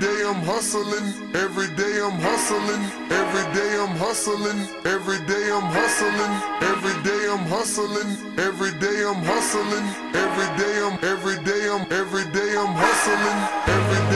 day I'm hustling, every day I'm hustling, every day I'm hustling, every day I'm hustling, every day I'm hustling, every day I'm hustling, every day I'm every day I'm every day I'm hustling, every day